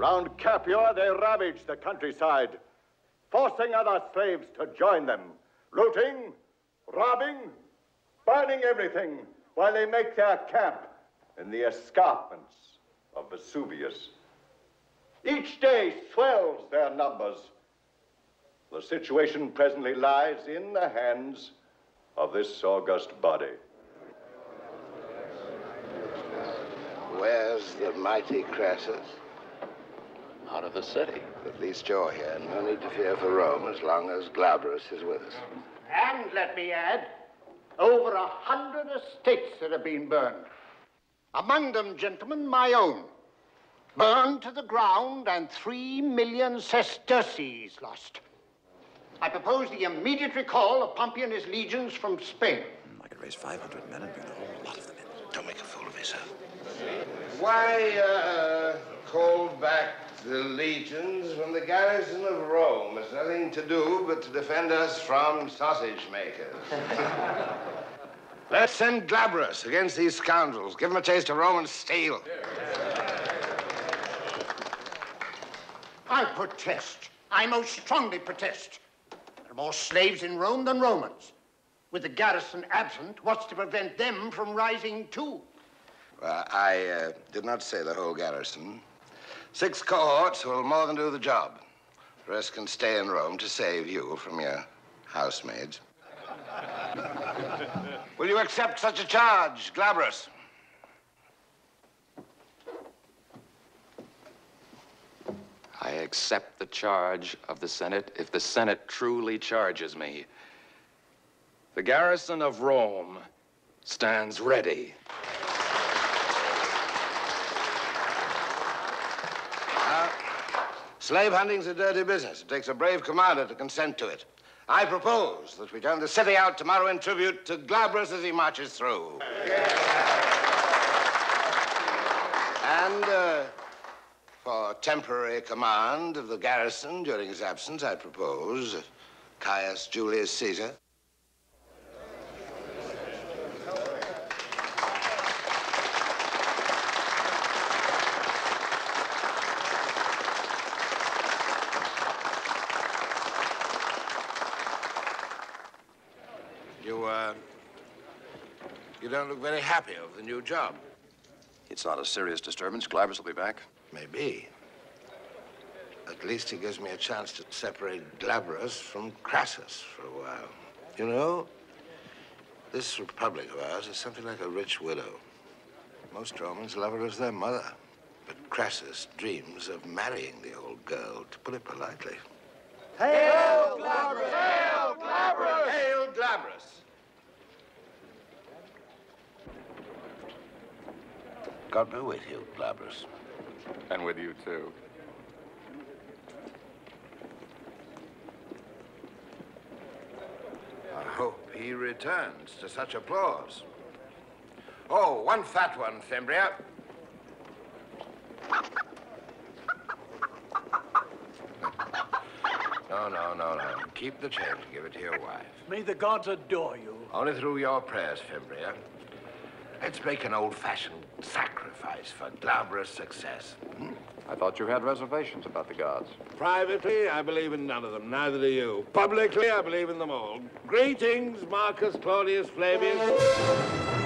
Around Capua, they ravaged the countryside, forcing other slaves to join them, looting, robbing, burning everything while they make their camp in the escarpments of Vesuvius. Each day swells their numbers. The situation presently lies in the hands of this august body. Where's the mighty Crassus? Out of the city. At least you're here. And no need to fear for Rome as long as Glabrus is with us. And let me add, over a hundred estates that have been burned. Among them, gentlemen, my own. Burned to the ground and three million sesterces lost. I propose the immediate recall of Pompey and his legions from Spain. I could raise 500 men and bring the whole lot of them in. Don't make a fool of yourself. Why, uh, call back the legions from the garrison of Rome has nothing to do but to defend us from sausage makers. Let's send Glabrus against these scoundrels. Give them a taste of Roman steel. I protest. I most strongly protest. There are more slaves in Rome than Romans. With the garrison absent, what's to prevent them from rising too? Well, I uh, did not say the whole garrison. Six cohorts will more than do the job. The rest can stay in Rome to save you from your housemaids. will you accept such a charge, Glabrus? I accept the charge of the Senate if the Senate truly charges me. The garrison of Rome stands ready. Slave hunting's a dirty business. It takes a brave commander to consent to it. I propose that we turn the city out tomorrow in tribute to Glabrus as he marches through. And uh, for temporary command of the garrison during his absence, I propose Caius Julius Caesar. You, uh, you don't look very happy over the new job. It's not a serious disturbance. Glabrus will be back. Maybe. At least he gives me a chance to separate Glabrus from Crassus for a while. You know, this republic of ours is something like a rich widow. Most Romans love her as their mother. But Crassus dreams of marrying the old girl, to put it politely. God be with you, Glabrus. And with you, too. I hope he returns to such applause. Oh, one fat one, Fimbria. No, no, no, no. Keep the change. Give it to your wife. May the gods adore you. Only through your prayers, Fimbria. Let's make an old-fashioned sacrifice for Glabrus' success. Hmm? I thought you had reservations about the gods. Privately, I believe in none of them. Neither do you. Publicly, I believe in them all. Greetings, Marcus Claudius Flavius.